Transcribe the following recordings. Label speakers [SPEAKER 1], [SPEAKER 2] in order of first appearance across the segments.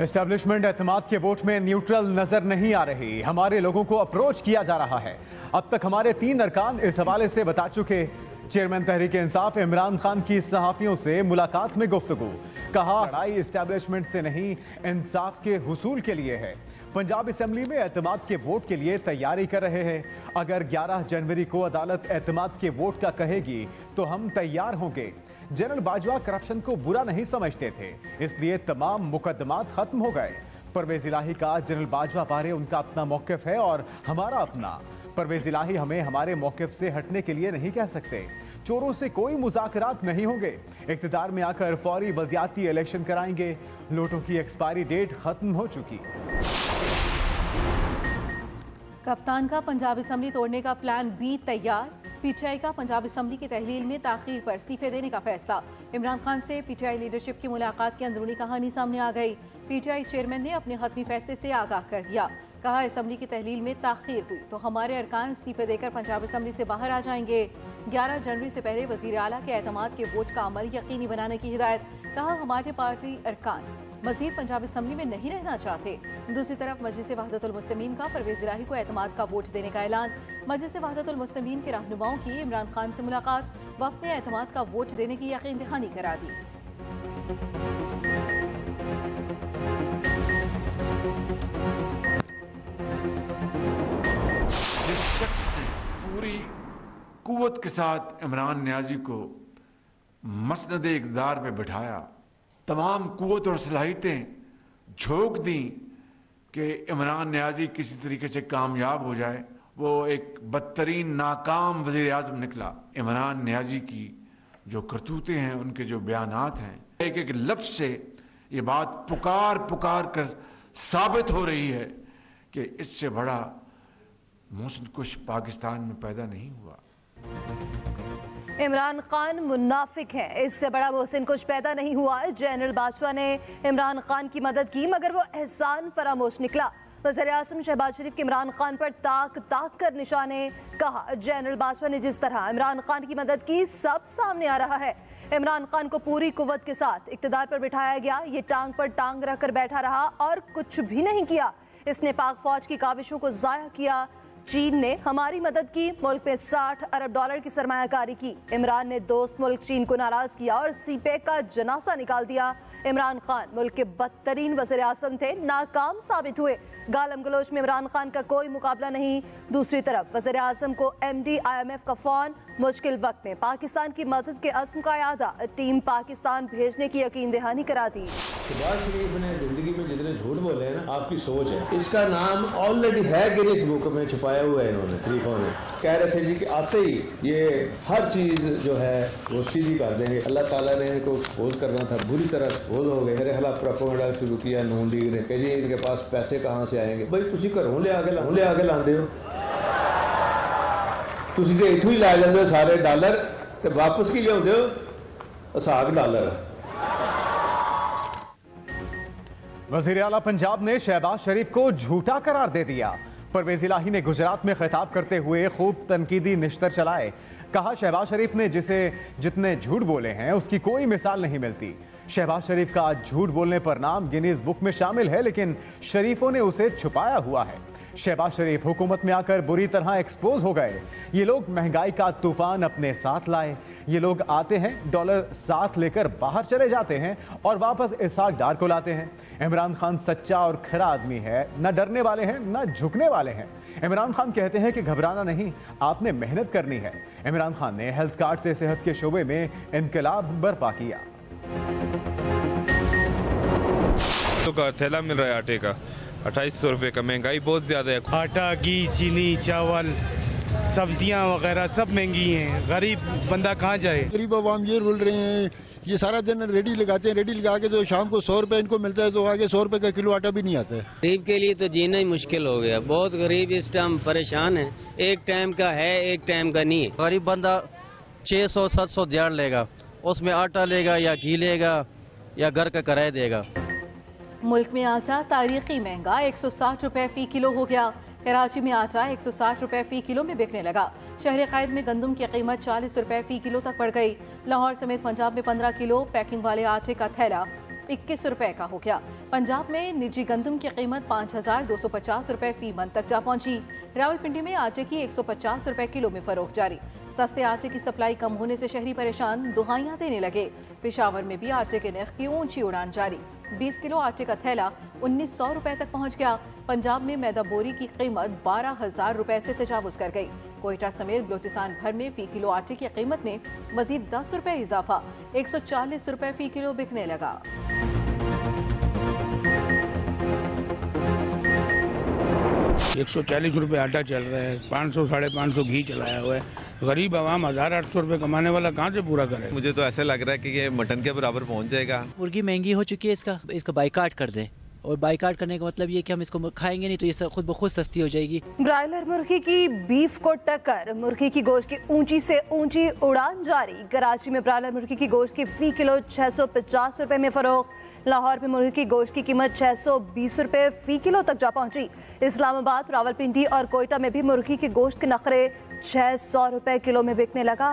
[SPEAKER 1] Establishment एतमाद के vote में न्यूट्रल नज़र नहीं आ रही। हमारे लोगों को अप्रोच किया जा रहा है। अब तक हमारे तीन अरकान इस हवाले से बता चुके। चेयरमैन तहरीक इंसाफ इमरान खान की सहाफियों से मुलाकात में गुफ्तु कहा, लड़ाई इस्टेब्लिशमेंट से नहीं, इंसाफ के हसूल के लिए है। पंजाब असम्बली में एतमाद के वोट के लिए तैयारी कर रहे हैं। अगर 11 जनवरी को अदालत एतमाद के वोट का कहेगी तो हम तैयार होंगे। जनरल बाजवा करप्शन को बुरा नहीं समझते थे। इसलिए तमाम मुकदमात खत्म हो गए। परवेज इलाही का जनरल बाजवा बारे उनका अपना मौकफ है और हमारा अपना। परवेज इलाही हमें हमारे मौकफ से हटने के लिए नहीं कह सकते। चोरों से कोई मुजाकरात नहीं होंगे। इकतदार में आकर फौरी बल्दियाती इलेक्शन कराएँगे। लोटों की एक्सपायरी डेट खत्म हो चुकी।
[SPEAKER 2] कप्तान का पंजाब असम्बली तोड़ने का प्लान बी तैयार। पीटीआई का पंजाब असम्बली की तहलील में ताखिर पर इस्तीफे देने का फैसला। इमरान खान से पीटीआई लीडरशिप की मुलाकात की अंदरूनी कहानी सामने आ गई। पीटीआई चेयरमैन ने अपने हतमी फैसले से आगाह कर दिया। कहा, असम्बली की तहलील में ताखिर हुई तो हमारे अरकान इस्तीफे देकर पंजाब असम्बली से बाहर आ जाएँगे। ग्यारह जनवरी से पहले वज़ीर अला के अहतमाद के वोट का अमल यकीनी बनाने की हिदायत। कहा, हमारे पार्टी अरकान मजीद पंजाब असम्बली में नहीं रहना चाहते। दूसरी तरफ़ मजलिस वहदतुलमसलमिन का परवेज इलाही को एतमाद का वोट देने का ऐलान। मजलिस वहदतुलमसलमिन के रहनुमाओं की इमरान खान से मुलाकात वफद ने एतमाद का वोट देने की यकीन दहानी करा दी।
[SPEAKER 3] पूरी कुवत के साथ इमरान न्याजी को मसनद इकदार पे बिठाया तमाम कुत और सलाहियतें झोंक दी कि इमरान न्याजी किसी तरीके से कामयाब हो जाए। वो एक बदतरीन, नाकाम वज़ीर अजम निकला। इमरान न्याजी की जो करतूतें हैं, उनके जो बयान हैं, एक एक लफ्ज से ये बात पुकार पुकार कर साबित हो रही है कि इससे बड़ा मोहसिन कुछ पाकिस्तान में पैदा नहीं हुआ।
[SPEAKER 4] इमरान खान मुनाफिक है। इससे बड़ा मोहसिन कुछ पैदा नहीं हुआ। जनरल बाजवा ने इमरान खान की मदद की, मगर वो एहसान फरामोश निकला। वजर अजम शहबाज शरीफ के इमरान खान पर ताक ताक कर निशाने कहा। जनरल बाजवा ने जिस तरह इमरान खान की मदद की, सब सामने आ रहा है। इमरान खान को पूरी कुत के साथ इकतदार पर बिठाया गया। ये टांग पर टांग रखकर बैठा रहा और कुछ भी नहीं किया। इसने पाक फौज की काविशों को ज़ाया किया। चीन ने हमारी मदद की। मुल्क में 60 अरब डॉलर की सरमाकारी की। इमरान ने दोस्त मुल्क चीन को नाराज़ किया और सीपेक का जनासा निकाल दिया। इमरान खान मुल्क के बदतरीन वजर अजम थे, नाकाम साबित हुए। गालम गलोच में इमरान खान का कोई मुकाबला नहीं। दूसरी तरफ़ वजर अजम को M D I M F का फ़ोन मुश्किल वक्त में पाकिस्तान की मदद के अज़म का यादा टीम पाकिस्तान भेजने की यकीन दहानी करा दी।
[SPEAKER 5] शरीफ ने ज़िंदगी में जितने झूठ बोले हैं ना, आपकी सोच है। इसका नाम ऑलरेडी है गिनीज बुक में छुपाया हुआ है इन्होंने शरीफों ने कह रहे थे जी कि आते ही ये हर चीज़ जो है, वो सीधी कर देंगे। अल्लाह ताला ने इनको खोज करना था, बुरी तरह खोज हो गए। मेरे खिलाफ प्रोपोगंडा शुरू किया, नून लीग ने। कह जी इनके पास पैसे कहाँ से आएँगे? भाई तुम घरों ले आके ले आके लाते हो। ਤੁਸੀਂ ਤੇ ਇੱਥੋਂ ਹੀ ਲੈ ਜਾਂਦੇ ਹੋ ਸਾਰੇ ਡਾਲਰ ਤੇ ਵਾਪਸ ਕੀ ਲਿਆਉਂਦੇ ਹੋ ਅਸਾਗ ਡਾਲਰ
[SPEAKER 1] वजीर अला पंजाब ने शहबाज शरीफ को झूठा करार दे दिया परवेज इलाही ने गुजरात में खिताब करते हुए खूब तनकीदी निश्तर चलाए कहा शहबाज शरीफ ने जिसे जितने झूठ बोले हैं उसकी कोई मिसाल नहीं मिलती शहबाज शरीफ का झूठ बोलने पर नाम गिनीज बुक में शामिल है लेकिन शरीफों ने उसे छुपाया हुआ है शहबाज शरीफ हुकूमत में आकर बुरी तरह एक्सपोज हो गए। ये लोग महँगाई का तूफ़ान अपने साथ लाए। ये लोग आते हैं डॉलर साथ लेकर बाहर चले जाते हैं और वापस इसहाक डार को लाते हैं। इमरान खान सच्चा और खरा आदमी है। न डरने वाले हैं, न झुकने वाले हैं। इमरान खान कहते हैं कि घबराना नहीं, आपने मेहनत करनी है। इमरान खान ने हेल्थ कार्ड से सेहत के शोबे में इनकलाब बर्पा किया।
[SPEAKER 6] तो का थैला मिल रहा है आटे का। अट्ठाईस सौ रुपये का महँगाई बहुत ज़्यादा है।
[SPEAKER 7] आटा घी चीनी चावल सब्ज़ियाँ वगैरह सब महँगी हैं। गरीब बंदा कहाँ जाए?
[SPEAKER 8] गरीब आवाम ये रुल रहे हैं ये सारा दिन रेडी लगाते हैं रेडी लगा के तो शाम को सौ रुपए इनको मिलता है तो आगे सौ रुपए का किलो आटा भी नहीं आता है।
[SPEAKER 9] गरीब के लिए तो जीना ही मुश्किल हो गया। बहुत गरीब इस टाइम परेशान है। एक टाइम का है एक टाइम का नहीं है।
[SPEAKER 10] गरीब बंदा छः सौ सात सौ दिहाड़ लेगा उसमें आटा लेगा या घी लेगा या घर का किराया देगा।
[SPEAKER 2] मुल्क में आटा तारीखी महँगा, एक सौ साठ रुपए फ़ी किलो हो गया। कराची में आटा एक सौ साठ रुपए फ़ी किलो में बिकने लगा। शहर कैद में गंदम की कीमत चालीस रुपए फ़ी किलो तक बढ़ गई। लाहौर समेत पंजाब में पंद्रह किलो पैकिंग वाले आटे का थैला इक्कीस रुपए का हो गया। पंजाब में निजी गंदम की कीमत पाँच हज़ार दो सौ पचास रुपए फ़ी मन तक जा पहुँची। रावलपिंडी में आटे की एक सौ पचास रुपए किलो में फरोख जारी। सस्ते आटे की सप्लाई कम होने से शहरी परेशान दुहाइयाँ देने लगे। पेशावर में भी आटे के नर्ख की ऊँची उड़ान जारी। 20 किलो आटे का थैला उन्नीस सौ रुपए तक पहुँच गया। पंजाब में मैदा बोरी की कीमत बारह हज़ार रुपए से तजावज कर गई। कोयटा समेत बलोचिस्तान भर में फ़ी किलो आटे की कीमत में मजीद दस रुपए इजाफा, एक सौ चालीस रुपए फ़ी किलो बिकने लगा।
[SPEAKER 11] एक सौ चालीस रुपये आटा चल रहा है, पाँच सौ, साढ़े पाँच सौ घी चलाया हुआ है। गरीब आवाम हज़ार आठ सौ रुपये कमाने वाला कहाँ से पूरा करे?
[SPEAKER 12] मुझे तो ऐसा लग रहा है कि ये मटन के बराबर पहुँच जाएगा।
[SPEAKER 13] मुर्गी महँगी हो चुकी है इसका इसका बाइकाट कर दें। और बाइकाट करने का मतलब ये कि हम इसको खाएँगे नहीं तो ये खुद ब खुद सस्ती हो जाएगी।
[SPEAKER 4] ब्रायलर मुर्गी की बीफ को टक्कर मुर्गी की गोश्त की ऊँची से ऊँची उड़ान जारी। कराची में ब्रायलर मुर्गी की गोश्त की फ़ी किलो छह सौ पचास रुपए में फरोख लाहौर में मुर्गी की गोश्त की कीमत छह सौ बीस रुपए फ़ी किलो तक जा पहुँची। इस्लामाबाद रावलपिंडी और कोयटा में भी मुर्गी के गोश्त के नखरे छह सौ रुपए किलो में बिकने लगा।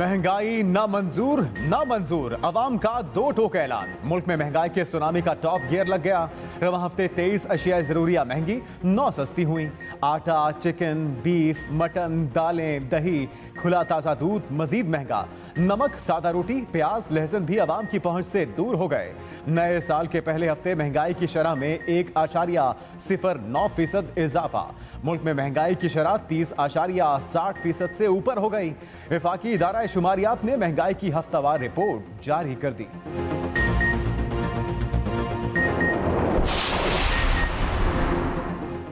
[SPEAKER 1] महँगाई ना मंजूर ना मंजूर अवाम का दो टोक ऐलान। मुल्क में महँगाई के सुनामी का टॉप गियर लग गया। रवा हफ़्ते तेईस अशिया जरूरिया महँगी, नौ सस्ती हुई। आटा, चिकन, बीफ, मटन, दालें, दही, खुला ताज़ा दूध, मजीद महँगा। नमक, सादा रोटी, प्याज, लहसुन भी आवाम की पहुँच से दूर हो गए। नए साल के पहले हफ़्ते महँगाई की शरह में एक आचार्या सिफर नौ फ़ीसद इजाफा। मुल्क में महँगाई की शरह तीस आचार्या साठ फ़ीसद से ऊपर हो गई। विफाकी इदारा शुमारियात ने महँगाई की हफ्तावार रिपोर्ट जारी कर दी।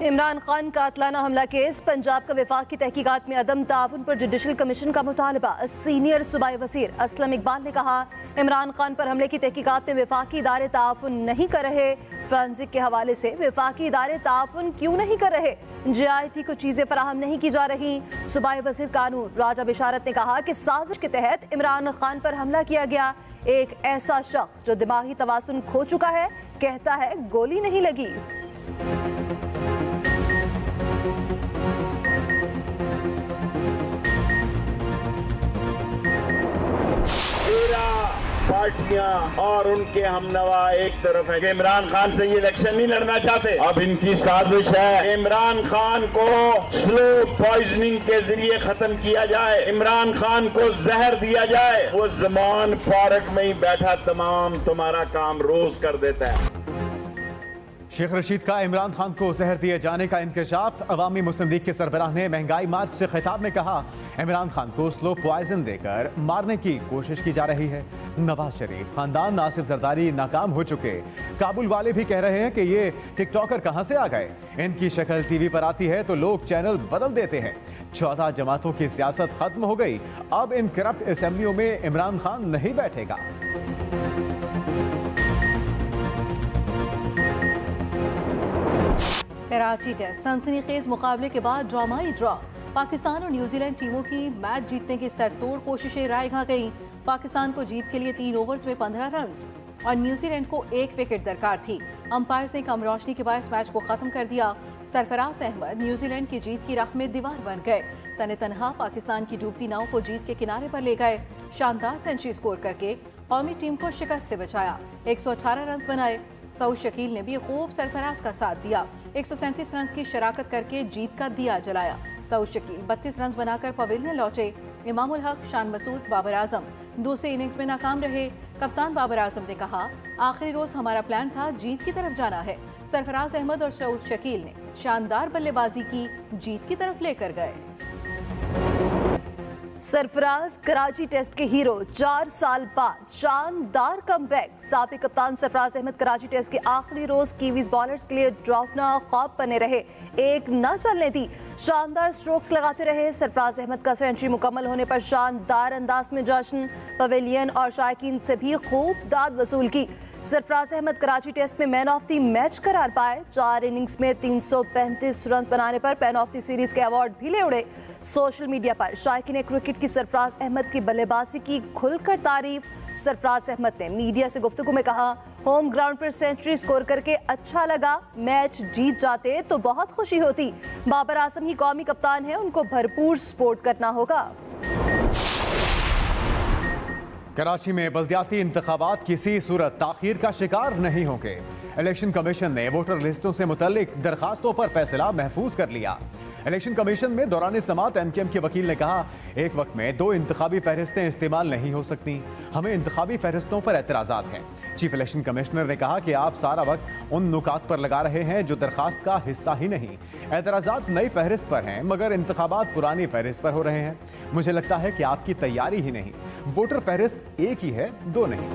[SPEAKER 4] इमरान खान कातलाना हमला केस, पंजाब का विफाक की तहकीकात में अदम ताउन पर जुडिशल कमीशन का मुतालबा सीनियर सूबाई वज़ीर असलम इकबाल ने कहा, इमरान खान पर हमले की तहकीकात में विफाकी इदारे ताउन नहीं कर रहे। फ्रांसिक के हवाले से विफाकी इदारे ताउन क्यों नहीं कर रहे? जे आई टी को चीज़ें फराहम नहीं की जा रही। सूबाई वज़ीर कानून, राजा बिशारत ने कहा कि साजिश के तहत इमरान खान पर हमला किया गया। एक ऐसा शख्स जो दिमागी तवासन खो चुका है, कहता है गोली नहीं लगी।
[SPEAKER 14] पार्टियाँ और उनके हमनवा एक तरफ़ है। इमरान खान से ये इलेक्शन नहीं लड़ना चाहते। अब इनकी साजिश है। इमरान खान को स्लो पॉइजनिंग के ज़रिए खत्म किया जाए। इमरान खान को जहर दिया जाए। वो जमान पार्क में ही बैठा तमाम तुम्हारा काम रोज कर देता है।
[SPEAKER 1] शेख रशीद का इमरान खान को जहर दिए जाने का इंकशाफ, अवामी मुस्लिम लीग के सरबराह ने महँगाई मार्च से खिताब में कहा, इमरान खान को स्लो पॉइजन देकर मारने की कोशिश की जा रही है। नवाज़ शरीफ, खानदान नासिफ जरदारी नाकाम हो चुके। काबुल वाले भी कह रहे हैं कि ये टिकटॉकर कहाँ से आ गए? इनकी शक्ल टीवी पर आती है तो लोग चैनल बदल देते हैं। चौदह जमातों की सियासत खत्म हो गई, अब इन करप्ट असेंबलियों में इमरान खान नहीं बैठेगा।
[SPEAKER 2] कराची टेस्ट। सनसनी खेज मुकाबले के बाद ड्रामाई ड्रॉ। पाकिस्तान और न्यूजीलैंड टीमों की मैच जीतने की सरतोड़ कोशिशें राय रायगा गईं। पाकिस्तान को जीत के लिए तीन ओवर्स में पंद्रह रन और न्यूजीलैंड को एक विकेट दरकार थी। अंपायर्स ने कम रोशनी के बाद मैच को खत्म कर दिया। सरफराज अहमद न्यूजीलैंड की जीत की राह में दीवार बन गए। तने तनहा पाकिस्तान की डूबती नाव को जीत के किनारे पर ले गए। शानदार सेंचुरी स्कोर करके कौमी टीम को शिकस्त से बचाया। 118 रन बनाए। सऊद शकील ने भी खूब सरफराज का साथ दिया। एक रन की शराकत करके जीत का दिया जलाया। सऊद शकील 32 रन बनाकर पवेलियन लौटे। इमामुल हक, शान मसूद, बाबर आज़म। दूसरे इनिंग्स में नाकाम रहे। कप्तान बाबर आज़म ने कहा, आखिरी रोज हमारा प्लान था जीत की तरफ़ जाना है। सरफराज अहमद और सऊद शकील ने शानदार बल्लेबाजी की जीत की तरफ़ लेकर गए।
[SPEAKER 4] सरफराज कराची टेस्ट के हीरो चार साल बाद शानदार कमबैक। सबक कप्तान सरफराज अहमद कराची टेस्ट के आखिरी रोज कीवीज बॉलर्स के लिए ड्रॉपना ख्वाब बने रहे। एक न चलने दी। शानदार स्ट्रोक्स लगाते रहे सरफराज अहमद का सेंचुरी मुकम्मल होने पर शानदार अंदाज में जश्न पवेलियन और शायकीन से भी खूब दाद वसूल की। सरफराज अहमद कराची टेस्ट में मैन ऑफ़ द मैच करार पाए। चार इनिंग्स में 335 रन बनाने पर मैन ऑफ़ द सीरीज़ के अवार्ड भी ले उड़े। सोशल मीडिया पर शायकी ने क्रिकेट की सरफराज अहमद की बल्लेबाजी की खुलकर तारीफ़। सरफराज अहमद ने मीडिया से गुफ्तगू में कहा होम ग्राउंड पर सेंचुरी स्कोर करके अच्छा लगा। मैच जीत जाते तो बहुत खुशी होती। बाबर आज़म ही कौमी कप्तान है, उनको भरपूर सपोर्ट करना होगा।
[SPEAKER 1] कराची में बल्दियाती इंतबात किसी सूरत ताखीर का शिकार नहीं होंगे। इलेक्शन कमीशन ने वोटर लिस्टों से मुतलिक दरखास्तों पर फैसला महफूज कर लिया। इलेक्शन कमीशन में दौरान समात एम के एम के वकील ने कहा, एक वक्त में दो इंतबी फहरिस्तें इस्तेमाल नहीं हो सकती। हमें इंतबी फहरिस्तों पर एतराज़ात हैं। चीफ इलेक्शन कमिश्नर ने कहा कि आप सारा वक्त उन नुकात पर लगा रहे हैं जो दरखास्त का हिस्सा ही नहीं। एतराज़ात नई फहरिस्त पर हैं, मगर इंतबात पुरानी फहरिस्त पर हो रहे हैं। मुझे लगता है कि आपकी तैयारी ही नहीं। वोटर फहरिस्त एक ही है दो नहीं।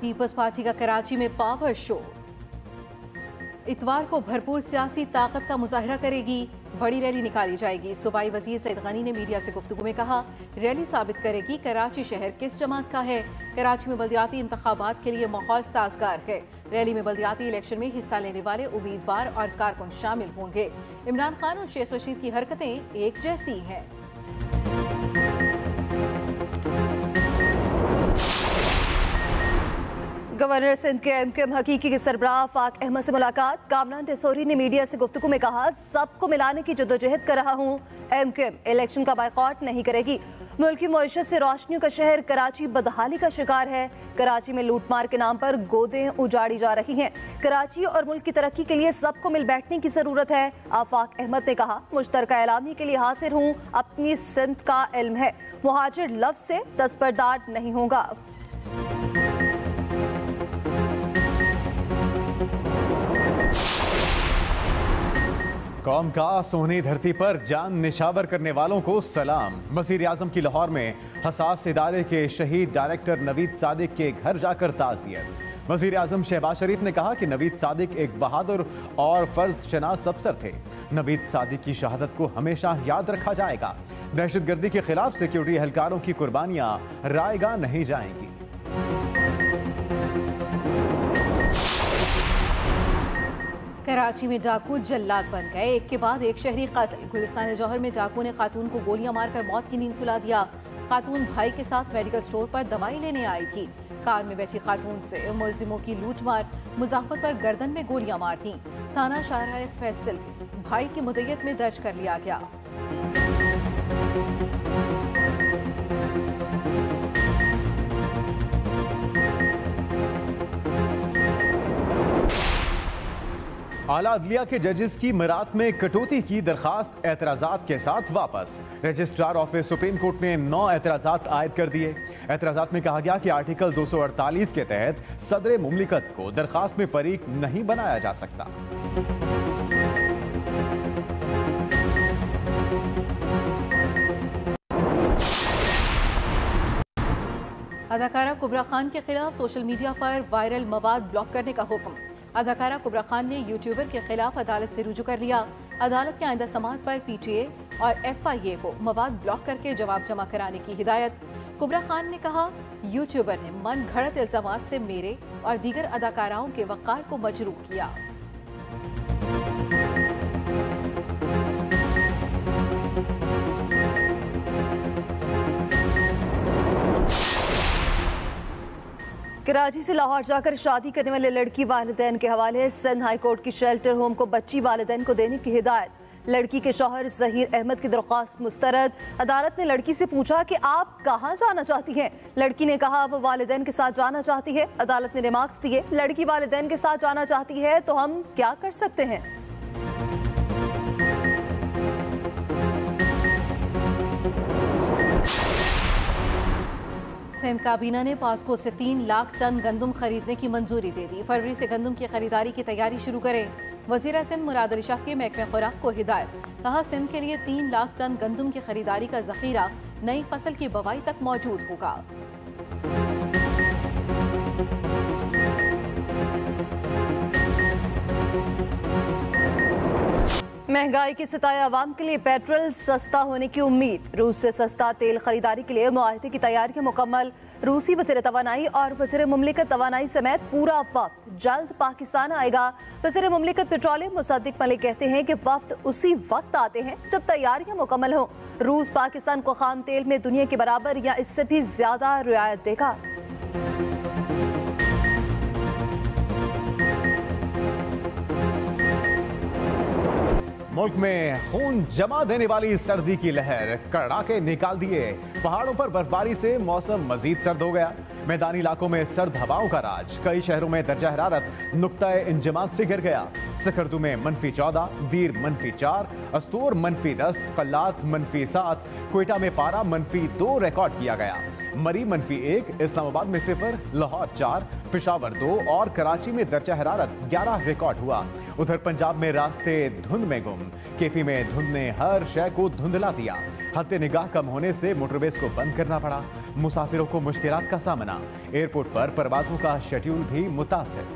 [SPEAKER 2] पीपल्स पार्टी का कराची में पावर शो। इतवार को भरपूर सियासी ताकत का मुजाहरा करेगी। बड़ी रैली निकाली जाएगी। सूबाई वज़ीर सैद गनी ने मीडिया से गुफ्तु में कहा, रैली साबित करेगी कराची शहर किस जमात का है। कराची में बल्दियाती इंतबात के लिए माहौल साजगार है। रैली में बल्दियाती इलेक्शन में हिस्सा लेने वाले उम्मीदवार और कारकुन शामिल होंगे। इमरान खान और शेख रशीद की हरकतें एक जैसी हैं।
[SPEAKER 4] गवर्नर सिंध के एम के एम हकीकी के सरबराह फाक अहमद से मुलाकात। कामरान टेसोरी ने मीडिया से गुफ्तु में कहा, सबको मिलाने की जदोजहद कर रहा हूँ। एम के एम इलेक्शन का बाइकआउट नहीं करेगी। मुल्क मीशत से रोशनियों का शहर कराची बदहाली का शिकार है। कराची में लूटमार के नाम पर गोदें उजाड़ी जा रही हैं। कराची और मुल्क की तरक्की के लिए सबको मिल बैठने की ज़रूरत है, आफाक अहमद ने कहा। मुश्तर एलामी के लिए हाजिर हूँ, अपनी सिंध का इल्म है। मुहाजिर लफ्ज से दस्तबरदार नहीं होगा।
[SPEAKER 1] कौम का सोनी धरती पर जान निशावर करने वालों को सलाम। वज़ीर आज़म की लाहौर में हसास इदारे के शहीद डायरेक्टर नवीद सादिक के घर जाकर ताजियत। वज़ीर आज़म शहबाज शरीफ ने कहा कि नवीद सादिक एक बहादुर और फ़र्ज़ शनास अफसर थे। नवीद सादिक की शहादत को हमेशा याद रखा जाएगा। दहशत गर्दी के खिलाफ सिक्योरिटी एहलकारों की कुर्बानियाँ रायगा नहीं जाएँगी।
[SPEAKER 2] कराची में डाकू जल्लाद बन गए। एक के बाद एक शहरी कत्ल। गुलिस्तान जौहर में डाकू ने खातून को गोलियाँ मारकर मौत की नींद सुला दिया। खातून भाई के साथ मेडिकल स्टोर पर दवाई लेने आई थी। कार में बैठी खातून से मुलजिमों की लूटमार, मुजाफर पर गर्दन में गोलियाँ मार दी। थाना शाहरा फैसल भाई की मुदैयत में दर्ज कर लिया गया।
[SPEAKER 1] आला अदलिया के जजेस की मरात में कटौती की दरखास्त एतराज़ात के साथ वापस। रजिस्ट्रार ऑफ़िस सुप्रीम कोर्ट ने नौ एतराज़ात आयद कर दिए। एतराज़ात में कहा गया कि आर्टिकल 248 के तहत सदर मुमलिकत को दरखास्त में फरीक नहीं बनाया जा सकता।
[SPEAKER 2] अदाकारा कुबरा खान के खिलाफ सोशल मीडिया पर वायरल मवाद ब्लॉक करने का हुक्म। अदाकारा कुबरा खान ने यूट्यूबर के खिलाफ अदालत से रुजू कर लिया। अदालत के आइंदा समात पर पीटीए और एफआईए को मवाद ब्लॉक करके जवाब जमा कराने की हिदायत। कुबरा खान ने कहा, यूट्यूबर ने मन घड़त इल्ज़ाम से मेरे और दीगर अदाकाराओं के वक़ार को मजरूर किया।
[SPEAKER 4] कराची से लाहौर जाकर शादी करने वाले लड़की वाले के हवाले सिंध हाई कोर्ट की शेल्टर होम को बच्ची वाले को देने की हिदायत। लड़की के शोहर जहीर अहमद की दरख्वास्त मुस्तरद। अदालत ने लड़की से पूछा कि आप कहाँ जाना चाहती हैं? लड़की ने कहा, वो वाले के साथ जाना चाहती है। अदालत ने रिमार्क्स दिए, लड़की वाले के साथ जाना चाहती है तो हम क्या कर सकते हैं?
[SPEAKER 2] सिंध काबीना ने पासको से तीन लाख टन गंदम खरीदने की मंजूरी दे दी। फरवरी से गंदम की खरीदारी की तैयारी शुरू करें। वज़ीर सिंध मुराद अली शाह के महकमे खुराक को हिदायत। कहा, सिंध के लिए तीन लाख टन गंदम की खरीदारी का जखीरा नई फ़सल की बवाई तक मौजूद होगा।
[SPEAKER 4] महँगाई की सताए आवाम के लिए पेट्रोल सस्ता होने की उम्मीद। रूस से सस्ता तेल खरीदारी के लिए माहे की तैयारियाँ मुकम्मल। रूसी वज़ीर तोानाई और वज़ीर ममलिकत तोानाई समेत पूरा वक्त जल्द पाकिस्तान आएगा। वज़ीर ममलिकत पेट्रोलियम मुसद्दिक मलिक कहते हैं कि वक्त उसी वक्त आते हैं जब तैयारियाँ मुकम्मल हों। रूस पाकिस्तान को खाम तेल में दुनिया के बराबर या इससे भी ज़्यादा रियायत देगा।
[SPEAKER 1] मुल्क में खून जमा देने वाली सर्दी की लहर, कड़ाके निकाल दिए। पहाड़ों पर बर्फबारी से मौसम मजीद सर्द हो गया। मैदानी इलाकों में सर्द हवाओं का राज। कई शहरों में दर्जा हरारत, नुकता इंजमात से गिर गया। सकरदू में मनफी चौदह, दीर मनफी चार, अस्तूर मनफी दस, कल्लात मनफी सात, कोयटा में पारा मनफी दो रिकॉर्ड किया गया। मरी मनफी एक, इस्लामाबाद में सिफर, लाहौर चार, पिशावर दो और कराची में दर्जा हरारत ग्यारह रिकॉर्ड हुआ। उधर पंजाब में रास्ते धुंध में गुम। केपी में धुंध ने हर शय को धुंधला दिया। हद निगाह कम होने से मोटरवेज को बंद करना पड़ा। मुसाफिरों को मुश्किल का सामना। एयरपोर्ट पर परवाजों का शेड्यूल भी मुतासर।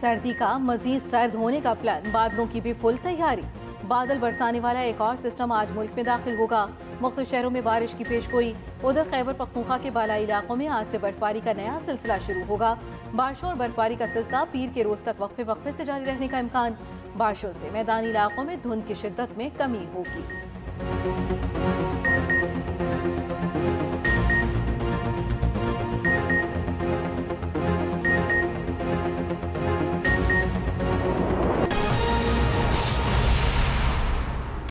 [SPEAKER 2] सर्दी का मजीद सर्द होने का प्लान। बादलों की भी फुल तैयारी। बादल बरसाने वाला एक और सिस्टम आज मुल्क में दाखिल होगा। मुख्त शहरों में बारिश की पेश गोई उधर खैबर पखनूखा के बालाई इलाकों में आज से बर्फबारी का नया सिलसिला शुरू होगा। बारिशों और बर्फबारी का सिलसिला पीर के रोज तक वक्फे वक्फे से जारी रहने का इम्कान। बारिशों से मैदानी इलाकों में धुंध की शिद्दत में कमी होगी।